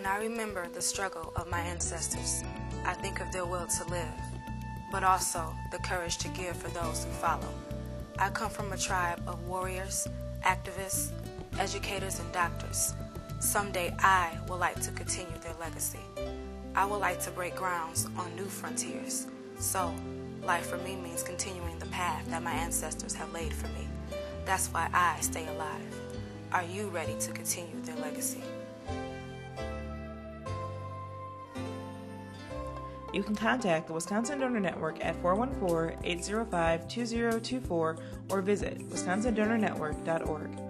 When I remember the struggle of my ancestors, I think of their will to live, but also the courage to give for those who follow. I come from a tribe of warriors, activists, educators, and doctors. Someday I would like to continue their legacy. I would like to break grounds on new frontiers. So, life for me means continuing the path that my ancestors have laid for me. That's why I stay alive. Are you ready to continue their legacy? You can contact the Wisconsin Donor Network at 414 805 2024 or visit wisconsindonornetwork.org.